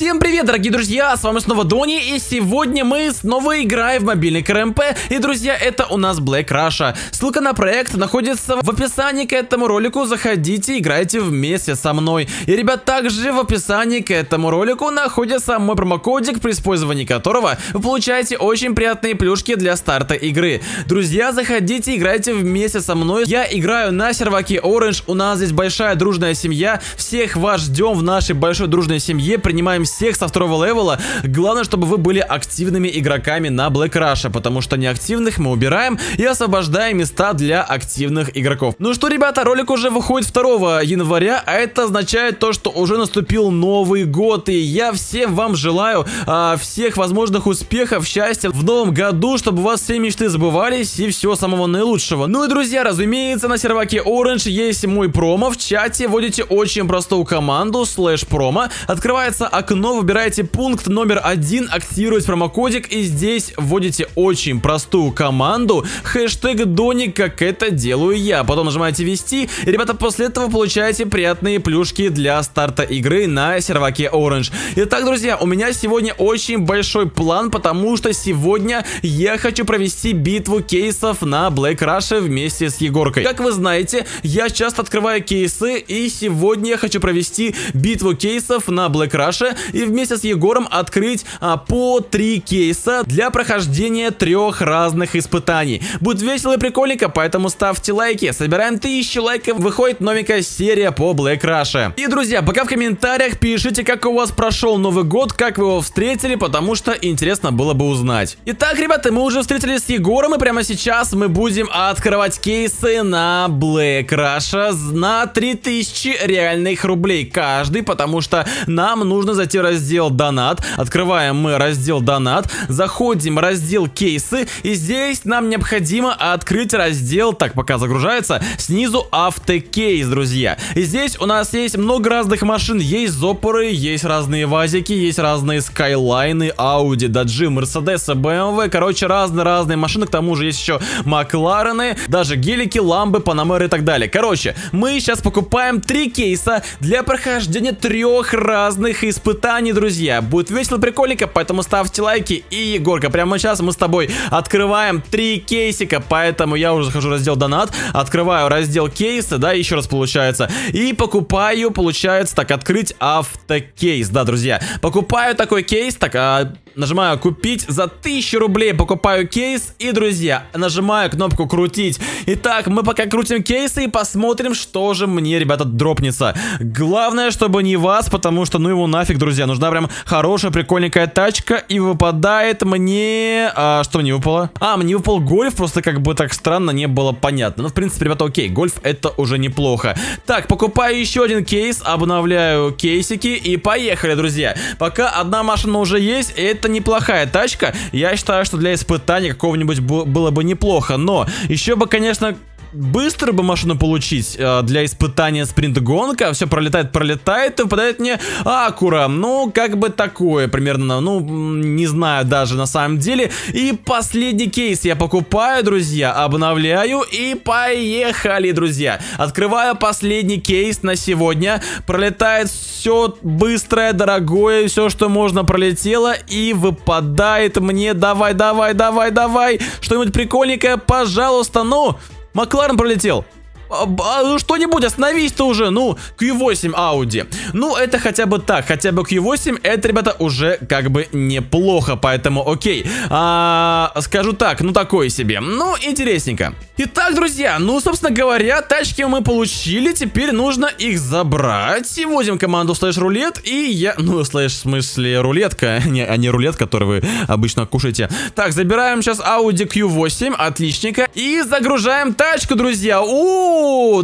Всем привет, дорогие друзья, с вами снова Дони, и сегодня мы снова играем в мобильный КРМП, и, друзья, это у нас Black Russia. Ссылка на проект находится в описании к этому ролику, заходите, играйте вместе со мной. И, ребят, также в описании к этому ролику находится мой промокодик, при использовании которого вы получаете очень приятные плюшки для старта игры. Друзья, заходите, играйте вместе со мной. Я играю на серваке Orange, у нас здесь большая дружная семья, всех вас ждем в нашей большой дружной семье, принимаем всех со второго левела. Главное, чтобы вы были активными игроками на Black Rush, потому что неактивных мы убираем и освобождаем места для активных игроков. Ну что, ребята, ролик уже выходит 2 января, а это означает то, что уже наступил Новый год, и я всем вам желаю а, всех возможных успехов, счастья в новом году, чтобы у вас все мечты забывались и всего самого наилучшего. Ну и, друзья, разумеется, на серваке Orange есть мой промо, в чате вводите очень простую команду, слэш промо, открывается окно, выбираете пункт номер один, активировать промокодик и здесь вводите очень простую команду, хэштег Доник, как это делаю я. Потом нажимаете ввести, и, ребята, после этого получаете приятные плюшки для старта игры на серваке Orange. Итак, друзья, у меня сегодня очень большой план, потому что сегодня я хочу провести битву кейсов на Black Rush вместе с Егоркой. Как вы знаете, я часто открываю кейсы, и сегодня я хочу провести битву кейсов на Black Rush и вместе с Егором открыть а, по три кейса для прохождения трех разных испытаний. Будет весело и прикольненько, поэтому ставьте лайки. Собираем тысячи лайков, выходит новенькая серия по Black Rush. И, друзья, пока в комментариях пишите, как у вас прошел Новый год, как вы его встретили, потому что интересно было бы узнать. Итак, ребята, мы уже встретились с Егором, и прямо сейчас мы будем открывать кейсы на Black Russia на 3000 реальных рублей каждый, потому что нам нужно зайти в раздел Донат. Открываем мы раздел Донат, заходим в раздел Кейсы, и здесь нам необходимо открыть раздел, так пока загружается, снизу Автокейс, друзья. И здесь у нас есть много разных машин, есть Запоры, есть разные Вазики, есть разные Скайлайны, Ауди, Даджи, Мерседесы, БМВ, короче, разные-разные машины, к тому же есть еще Макларены, даже гелики, ламбы, Панамеры и так далее. Короче, мы сейчас покупаем три кейса для прохождения трех разных испытаний, друзья. Будет весело, прикольненько, поэтому ставьте лайки. И, Егорка, прямо сейчас мы с тобой открываем три кейсика, поэтому я уже захожу в раздел донат, открываю раздел кейсы, да, еще раз получается, и покупаю, получается, так, открыть автокейс, да, друзья. Покупаю такой кейс, так, а, нажимаю купить за 1000 рублей, покупаю кейс, и, друзья, нажимаю кнопку крутить. Итак, мы пока крутим кейсы и посмотрим, что же мне, ребята, дропнется. Главное, чтобы не вас, потому что, ну его нафиг, друзья, нужна прям хорошая, прикольненькая тачка, и выпадает мне... А, что мне выпало? А, мне выпал гольф, просто как бы так странно не было понятно. Ну, в принципе, ребята, окей, гольф это уже неплохо. Так, покупаю еще один кейс, обновляю кейсики, и поехали, друзья. Пока одна машина уже есть, это неплохая тачка. Я считаю, что для испытания какого-нибудь было бы неплохо, но еще бы, конечно, быстро бы машину получить э, для испытания спринт-гонка. Все пролетает, пролетает и выпадает мне Акура. Ну, как бы такое примерно, ну, не знаю даже на самом деле. И последний кейс я покупаю, друзья, обновляю и поехали, друзья. Открываю последний кейс на сегодня. Пролетает все быстрое, дорогое, все, что можно пролетело и выпадает мне. Давай, давай, давай, давай. Что-нибудь прикольненькое, пожалуйста, ну... Макларен пролетел. А, ну что-нибудь, остановись-то уже, ну, Q8 Audi. Ну, это хотя бы так, хотя бы Q8, это, ребята, уже как бы неплохо, поэтому окей. А, скажу так, ну, такое себе. Ну, интересненько. Итак, друзья, ну, собственно говоря, тачки мы получили, теперь нужно их забрать. И возим команду слэш рулет, и я... Ну, слэш в смысле рулетка, не, а не рулет, который вы обычно кушаете. Так, забираем сейчас Audi Q8, отличненько, и загружаем тачку, друзья.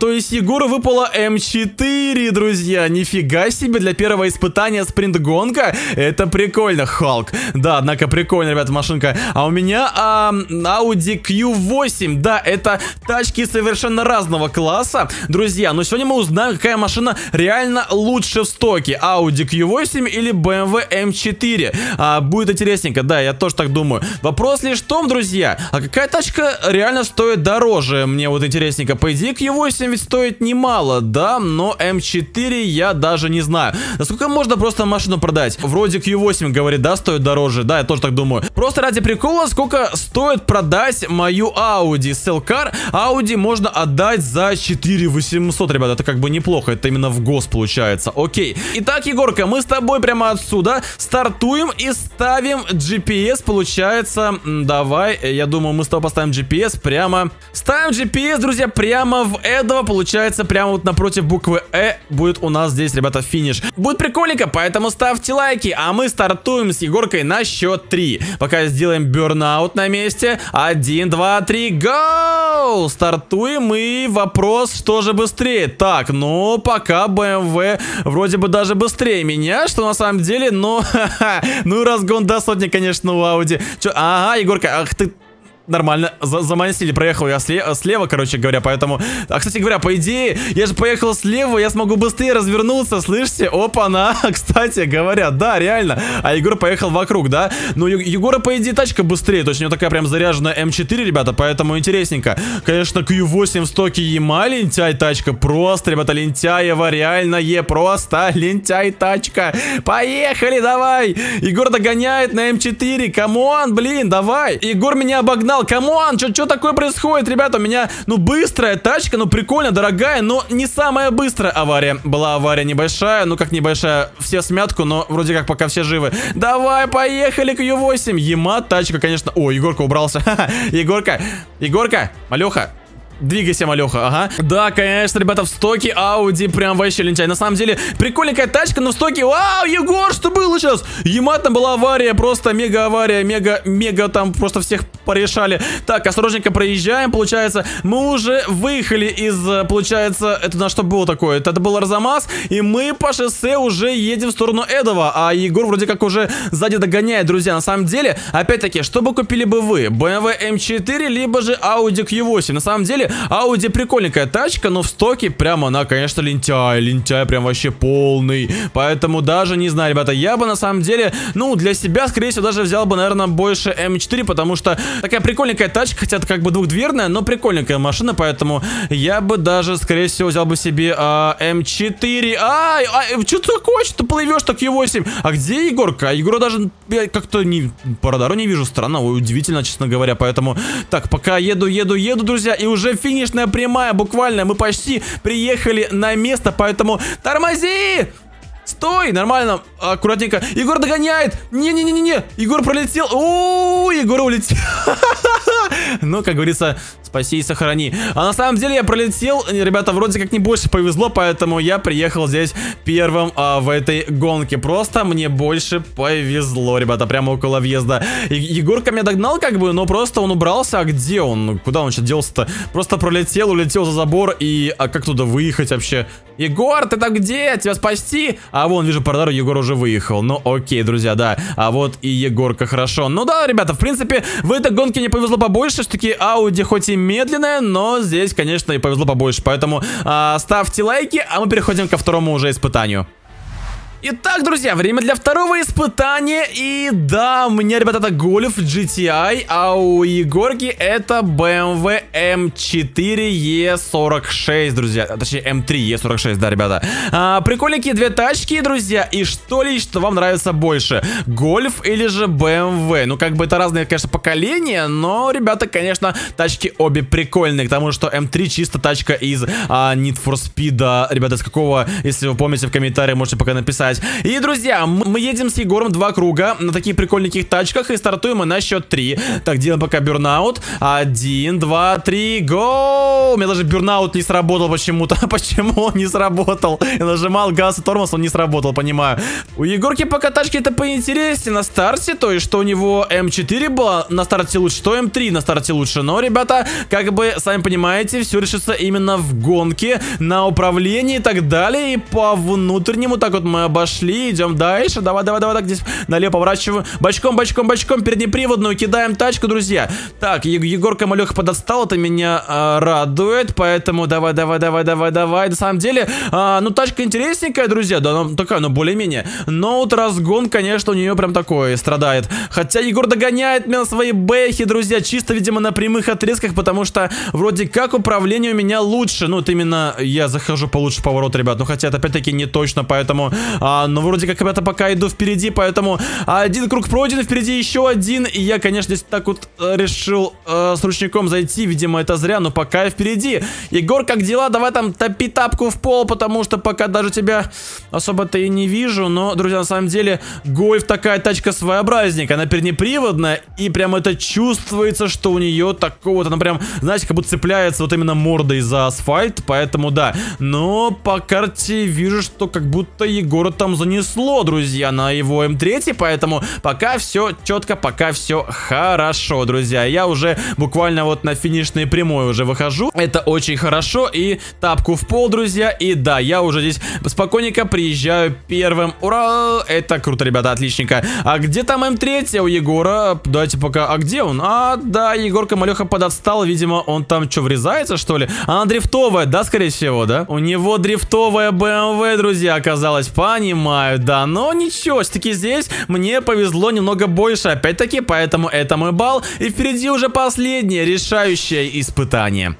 То есть Егору выпало М4, друзья. Нифига себе, для первого испытания спринт-гонка. Это прикольно, Халк. Да, однако прикольно, ребят, машинка. А у меня а, Audi Q8. Да, это тачки совершенно разного класса. Друзья, но сегодня мы узнаем, какая машина реально лучше в стоке. Audi Q8 или BMW M4. А, будет интересненько, да, я тоже так думаю. Вопрос лишь в том, друзья, а какая тачка реально стоит дороже? Мне вот интересненько. По идее, Q8 ведь стоит немало, да, но М4 я даже не знаю. Насколько можно просто машину продать? Вроде Q8, говорит, да, стоит дороже, да, я тоже так думаю. Просто ради прикола, сколько стоит продать мою Audi Cellcar? Audi можно отдать за 4 800, ребята, это как бы неплохо, это именно в гос получается, окей. Итак, Егорка, мы с тобой прямо отсюда стартуем и ставим GPS, получается, давай, я думаю, мы с тобой поставим GPS прямо, ставим GPS, друзья, прямо в этого, получается, прямо вот напротив буквы Э будет у нас здесь, ребята, финиш. Будет прикольненько, поэтому ставьте лайки, а мы стартуем с Егоркой на счет 3. Пока сделаем бернаут на месте. 1, 2, 3, гоу! Стартуем и вопрос, что же быстрее? Так, ну, пока BMW вроде бы даже быстрее меня, что на самом деле, но, ну, разгон до сотни, конечно, у Audi. Чё, ага, Егорка, ах ты нормально. За заманили, проехал я слева, слева, короче говоря, поэтому... А, кстати говоря, по идее, я же поехал слева, я смогу быстрее развернуться, слышите? Опа-на, кстати говоря, да, реально. А Егор поехал вокруг, да? Ну, Егора, по идее, тачка быстрее, то есть у него такая прям заряженная М4, ребята, поэтому интересненько. Конечно, Q8 в стоке ема лентяй тачка, просто, ребята, лентяева, реально е, просто лентяй тачка. Поехали, давай! Егор догоняет на М4, камон, блин, давай! Егор меня обогнал, канал. Камон, что такое происходит, ребята? У меня, ну, быстрая тачка, ну, прикольно, дорогая, но не самая быстрая авария. Была авария небольшая, ну, как небольшая, все смятку, но вроде как пока все живы. Давай, поехали к Ю8. Ема тачка, конечно. О, Егорка убрался. Егорка, Егорка, Малеха, Двигайся, малеха, ага. Да, конечно, ребята, в стоке Audi прям вообще лентяй. На самом деле, прикольненькая тачка, но в стоке... Вау, Егор, что было сейчас? Ема там была авария, просто мега авария, мега, мега там просто всех порешали. Так, осторожненько проезжаем, получается. Мы уже выехали из, получается, это на что было такое? Это был Арзамас, и мы по шоссе уже едем в сторону Эдова, а Егор вроде как уже сзади догоняет, друзья. На самом деле, опять-таки, что бы купили бы вы? BMW M4, либо же Audi Q8? На самом деле, Audi прикольненькая тачка, но в стоке прямо она, конечно, лентяй. Лентяй прям вообще полный. Поэтому даже, не знаю, ребята, я бы на самом деле, ну, для себя, скорее всего, даже взял бы, наверное, больше М4, потому что такая прикольненькая тачка, хотя это как бы двухдверная, но прикольненькая машина, поэтому я бы даже, скорее всего, взял бы себе а, М4. Ай, а, что такое, что ты плывешь так Е8? А где Егорка? А Егора даже как-то не, по радару не вижу, странно, удивительно, честно говоря, поэтому, так, пока еду, еду, еду, друзья, и уже финишная прямая, буквально. Мы почти приехали на место, поэтому тормози! Стой! Нормально, аккуратненько. Егор догоняет! Не-не-не-не-не! Егор пролетел! О, Егор улетел! Ну, как говорится, спаси и сохрани. А на самом деле я пролетел, ребята, вроде как не больше повезло, поэтому я приехал здесь первым а, в этой гонке. Просто мне больше повезло, ребята, прямо около въезда. И Егорка меня догнал как бы, но просто он убрался. А где он? Куда он сейчас делся-то? Просто пролетел, улетел за забор и... А как туда выехать вообще? Егор, ты там где? Тебя спасти? А вон, вижу, по радару Егор уже выехал. Ну, окей, друзья, да. А вот и Егорка, хорошо. Ну да, ребята, в принципе, в этой гонке не повезло побольше, что таки Ауди хоть и медленная, но здесь, конечно, и повезло побольше. Поэтому а, ставьте лайки, а мы переходим ко второму уже испытанию. Итак, друзья, время для второго испытания. И да, у меня, ребята, это Golf GTI, а у Егорки это BMW M4 E46, друзья. Точнее, M3 E46, да, ребята. А, прикольненькие две тачки, друзья. И что лично вам нравится больше? Golf или же BMW? Ну, как бы это разные, конечно, поколения, но, ребята, конечно, тачки обе прикольные. К тому, что M3 чисто тачка из а, Need for Speed. Ребята, с какого, если вы помните, в комментариях можете пока написать играть. И, друзья, мы едем с Егором два круга на таких прикольненьких тачках и стартуем мы на счет три. Так, делаем пока бернаут. Один, два, три, гоу! У меня даже бернаут не сработал почему-то. Почему он не сработал? Я нажимал газ и тормоз, он не сработал, понимаю. У Егорки пока тачки это поинтереснее на старте, то есть что у него М4 было на старте лучше, что М3 на старте лучше. Но, ребята, как бы, сами понимаете, все решится именно в гонке, на управлении и так далее. И по внутреннему, так вот мы обожаем пошли, идем дальше. Давай, давай, давай, так, здесь налево поворачиваем. Бочком, бочком, бочком, переднеприводную кидаем тачку, друзья. Так, Егорка Малеха подостал, это меня а, радует, поэтому давай, давай, давай, давай, давай. На самом деле, а, ну, тачка интересненькая, друзья, да, она такая, ну, более-менее. Но вот разгон, конечно, у нее прям такой страдает. Хотя Егор догоняет меня на своей бэхе, друзья, чисто, видимо, на прямых отрезках, потому что вроде как управление у меня лучше. Ну, вот именно я захожу получше поворот, ребят. Ну, хотя это опять-таки не точно, поэтому... А, ну, вроде как, ребята, пока иду впереди, поэтому один круг пройден, впереди еще один. И я, конечно, здесь так вот э, решил э, с ручником зайти. Видимо, это зря, но пока я впереди. Егор, как дела? Давай там топи тапку в пол, потому что пока даже тебя особо-то и не вижу. Но, друзья, на самом деле, Гольф такая тачка своеобразник. Она переднеприводная, и прям это чувствуется, что у нее такого вот, она прям, знаете, как будто цепляется вот именно мордой за асфальт, поэтому да. Но по карте вижу, что как будто Егора там занесло, друзья, на его М3, поэтому пока все четко, пока все хорошо, друзья. Я уже буквально вот на финишной прямой уже выхожу, это очень хорошо, и тапку в пол, друзья, и да, я уже здесь спокойненько приезжаю первым, ура, это круто, ребята, отличненько. А где там М3 у Егора? Давайте пока, а где он? А, да, Егорка Малеха подотстал, видимо, он там что, врезается, что ли? Она дрифтовая, да, скорее всего, да? У него дрифтовая BMW, друзья, оказалась, понимаю, да, но ничего, все-таки здесь мне повезло немного больше, опять-таки, поэтому это мой балл, и впереди уже последнее решающее испытание.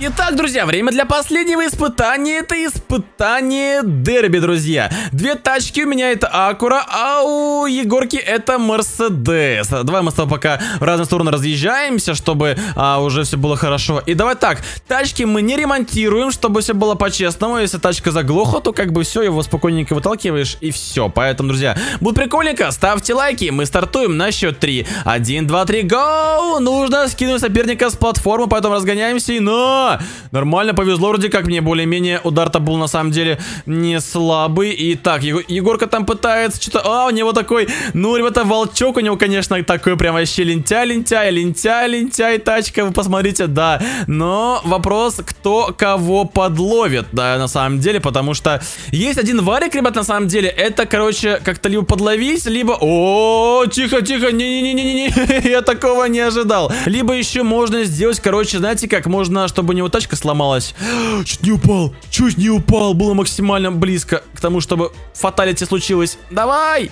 Итак, друзья, время для последнего испытания. Это испытание дерби, друзья. Две тачки у меня это Акура, а у Егорки это Мерседес. Давай мы с тобой пока в разные стороны разъезжаемся, чтобы а, уже все было хорошо. И давай так, тачки мы не ремонтируем, чтобы все было по-честному. Если тачка заглохла, то как бы все, его спокойненько выталкиваешь и все. Поэтому, друзья, будет прикольненько. Ставьте лайки, мы стартуем на счет 3. 1, 2, 3, гоу! Нужно скинуть соперника с платформы, поэтому разгоняемся и Нормально, повезло вроде как мне, более-менее. Удар-то был на самом деле не слабый. И так, Его, Егорка там пытается что-то... А, у него такой... Ну, ребята, волчок у него, конечно, такой прям вообще лентяй-лентяй, лентяй-лентяй тачка, вы посмотрите, да. Но вопрос, кто кого подловит, да, на самом деле, потому что есть один варик, ребят, на самом деле. Это, короче, как-то либо подловить, либо... О, тихо-тихо, не-не-не-не-не, я такого не ожидал. Либо еще можно сделать, короче, знаете как, можно, чтобы него тачка сломалась. Чуть не упал, чуть не упал. Было максимально близко к тому, чтобы фаталити случилось. Давай!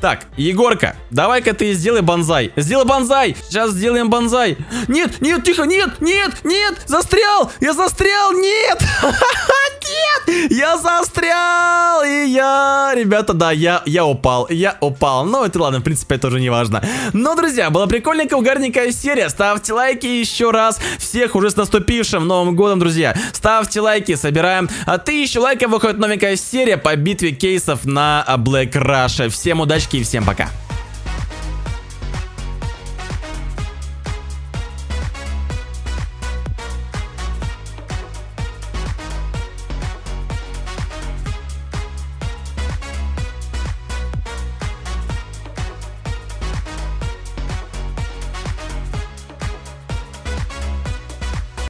Так, Егорка, давай-ка ты сделай банзай. Сделай банзай! Сейчас сделаем банзай. Нет, нет, тихо, нет, нет, нет! Застрял! Я застрял! Нет! Нет! Я застрял! И я... Ребята, да, я, я упал. Я упал. Ну, это ладно, в принципе, это уже не важно. Но, друзья, была прикольненькая, угарненькая серия. Ставьте лайки еще раз. Всех уже с наступившим Новым Годом, друзья. Ставьте лайки, собираем а тысячу лайков. Выходит новенькая серия по битве кейсов на Black Rush. Всем удачки и всем пока.